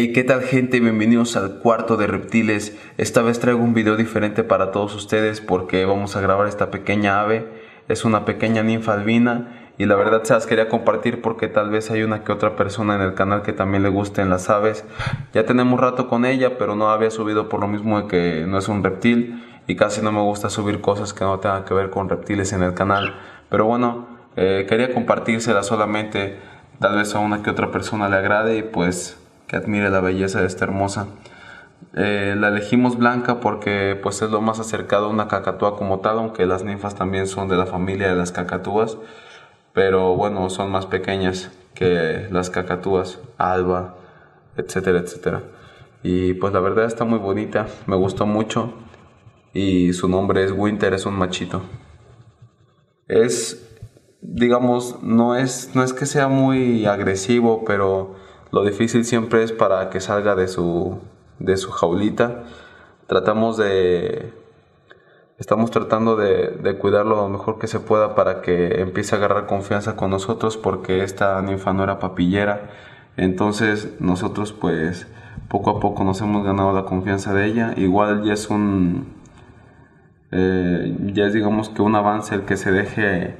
Hey, ¿qué tal gente? Bienvenidos al cuarto de reptiles. Esta vez traigo un video diferente para todos ustedes porque vamos a grabar esta pequeña ave. Es una pequeña ninfa albina y la verdad se las quería compartir porque tal vez hay una que otra persona en el canal que también le gusten las aves. Ya tenemos rato con ella, pero no había subido por lo mismo de que no es un reptil y casi no me gusta subir cosas que no tengan que ver con reptiles en el canal. Pero bueno, eh, quería compartírsela solamente, tal vez a una que otra persona le agrade y pues que admire la belleza de esta hermosa. Eh, la elegimos blanca porque pues es lo más acercado a una cacatúa como tal, aunque las ninfas también son de la familia de las cacatúas, pero bueno, son más pequeñas que las cacatúas, alba, etcétera, etcétera. Y pues la verdad está muy bonita, me gustó mucho y su nombre es Winter, es un machito. Es, digamos, no es, no es que sea muy agresivo, pero lo difícil siempre es para que salga de su, de su jaulita. Tratamos de... Estamos tratando de, cuidarlo lo mejor que se pueda para que empiece a agarrar confianza con nosotros porque esta ninfa no era papillera. Entonces nosotros pues poco a poco nos hemos ganado la confianza de ella. Igual ya es un... Eh, ya es digamos que un avance el que se deje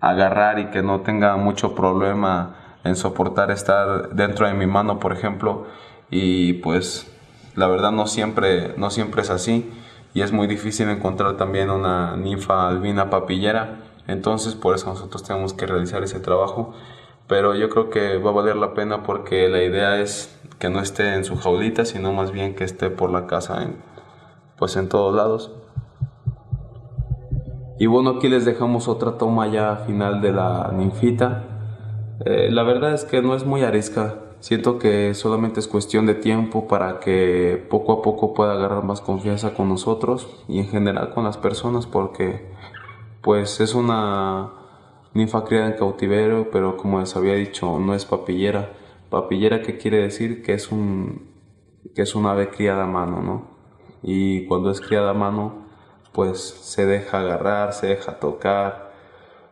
agarrar y que no tenga mucho problema en soportar estar dentro de mi mano, por ejemplo, y pues la verdad no siempre, no siempre es así y es muy difícil encontrar también una ninfa albina papillera, entonces por eso nosotros tenemos que realizar ese trabajo, pero yo creo que va a valer la pena porque la idea es que no esté en su jaulita, sino más bien que esté por la casa en, pues en todos lados. Y bueno, aquí les dejamos otra toma ya final de la ninfita. Eh, la verdad es que no es muy arisca. Siento que solamente es cuestión de tiempo para que poco a poco pueda agarrar más confianza con nosotros y en general con las personas porque pues es una ninfa criada en cautiverio, pero como les había dicho, no es papillera. Papillera que quiere decir que es un que es un ave criada a mano, ¿no? Y cuando es criada a mano, pues se deja agarrar, se deja tocar,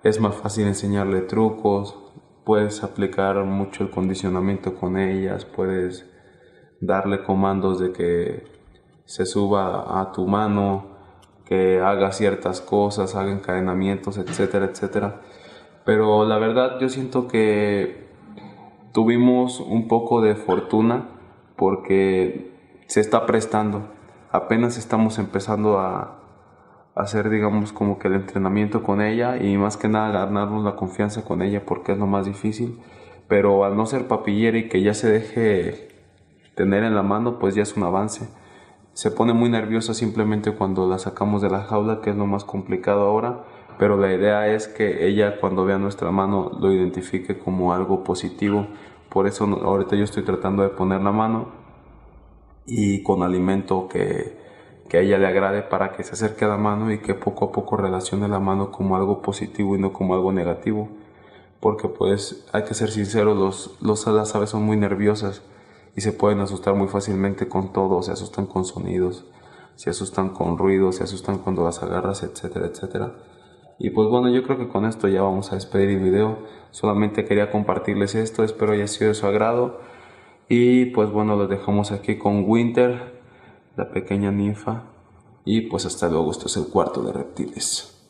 es más fácil enseñarle trucos, puedes aplicar mucho el condicionamiento con ellas, puedes darle comandos de que se suba a tu mano, que haga ciertas cosas, haga encadenamientos, etcétera, etcétera. Pero la verdad yo siento que tuvimos un poco de fortuna porque se está prestando. Apenas estamos empezando a, hacer digamos como que el entrenamiento con ella y más que nada ganarnos la confianza con ella porque es lo más difícil. Pero al no ser papillera y que ya se deje tener en la mano pues ya es un avance. Se pone muy nerviosa simplemente cuando la sacamos de la jaula que es lo más complicado ahora. Pero la idea es que ella cuando vea nuestra mano lo identifique como algo positivo. Por eso ahorita yo estoy tratando de poner la mano y con alimento que que a ella le agrade para que se acerque a la mano y que poco a poco relacione la mano como algo positivo y no como algo negativo. Porque pues hay que ser sinceros, los, los las aves son muy nerviosas y se pueden asustar muy fácilmente con todo, se asustan con sonidos, se asustan con ruidos, se asustan cuando las agarras, etcétera, etcétera. Y pues bueno, yo creo que con esto ya vamos a despedir el video. Solamente quería compartirles esto, espero haya sido de su agrado. Y pues bueno, lo dejamos aquí con Winter, la pequeña ninfa. Y pues hasta luego, esto es el cuarto de reptiles.